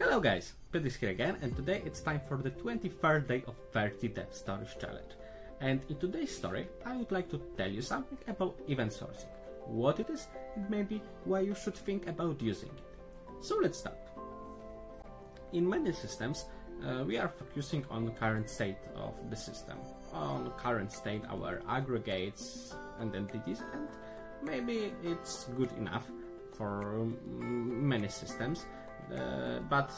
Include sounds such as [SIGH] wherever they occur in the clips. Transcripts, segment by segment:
Hello guys, Pedis here again and today it's time for the 23rd day of 30 Dev Stories Challenge. And in today's story I would like to tell you something about event sourcing, what it is and maybe why you should think about using it. So let's start. In many systems uh, we are focusing on the current state of the system, on the current state our aggregates and entities and maybe it's good enough for many systems but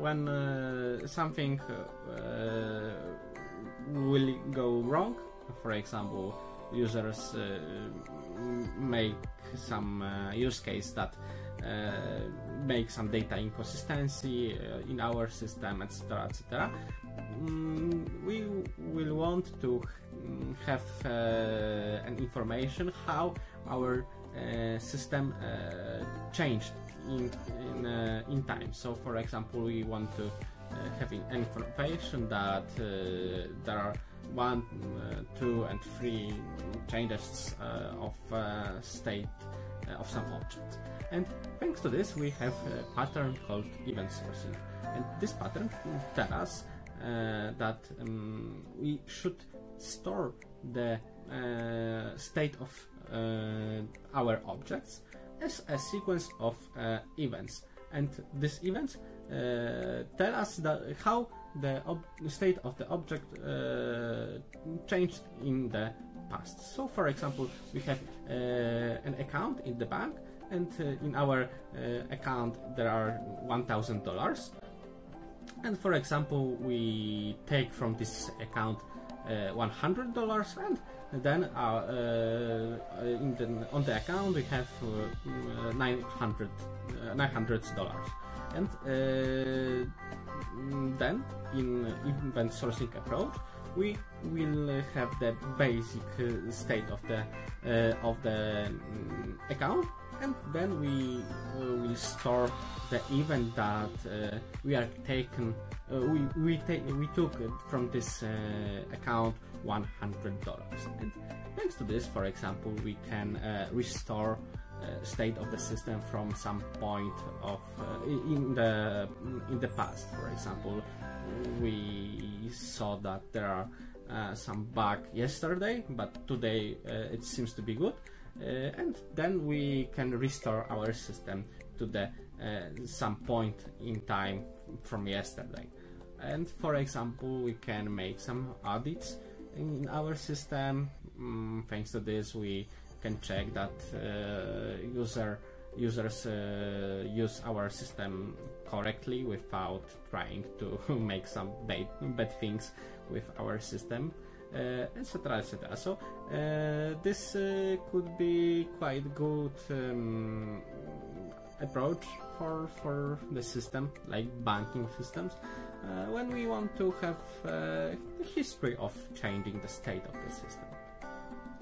when uh, something uh, will go wrong, for example, users make some use case that uh, make some data inconsistency uh, in our system, etc., etc. Mm, we will want to have uh, an information how our system changed in in, uh, in time. So, for example, we want to uh, have information that uh, there are one, uh, two, and three changes uh, of uh, state of some object. And thanks to this, we have a pattern called event sourcing. And this pattern tells us that um, we should store the state of our objects as a sequence of uh, events and these events uh, tell us that how the state of the object uh, changed in the past. So for example we have uh, an account in the bank and uh, in our uh, account there are $1000 and for example we take from this account $100 and then uh, uh, the, on the account we have uh, 900 dollars. And then in event sourcing approach we will have the basic state of the of the um, account. And then we uh, will store the event that uh, we are taken uh, we we take we took from this account $100 and thanks to this for example we can uh, restore uh, state of the system from some point of uh, in the in the past. For example we saw that there are uh, some bug yesterday but today uh, it seems to be good. Uh, and then we can restore our system to the some point in time from yesterday and for example we can make some audits in our system. Mm, thanks to this, we can check that uh, user users uh, use our system correctly without trying to [LAUGHS] make some bad, bad things with our system etc uh, etc et so uh, this uh, could be quite good um, approach for for the system like banking systems uh, when we want to have uh, the history of changing the state of the system.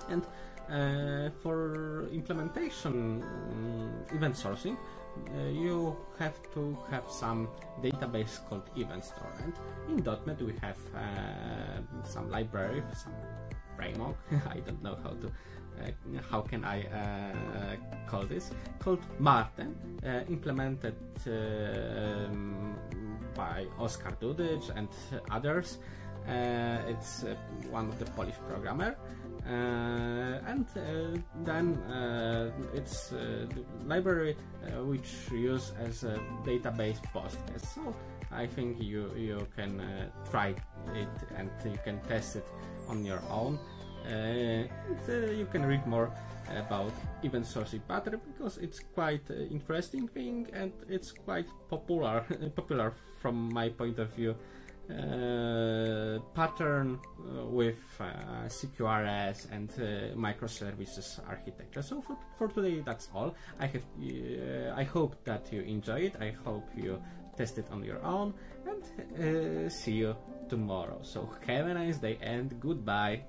And uh, for implementation um, event sourcing, uh, you have to have some database called event store. And in .NET we have uh, some library, some framework, [LAUGHS] I don't know how to uh, how can I call this, called Marten, implemented um, by Oskar Dudycz and others. Uh, it's uh, one of the Polish programmer. Uh, and uh, then uh, it's uh, the library which use as a database Postgres. So I think you you can try it and you can test it on your own. And, you can read more about event sourcing pattern because it's quite uh, interesting thing and it's quite popular [LAUGHS] popular from my point of view uh, pattern uh, with uh, CQRS and uh, microservices architecture. So for, for today that's all. I have uh, I hope that you enjoy it. I hope you test it on your own and see you tomorrow. So have a nice day and goodbye.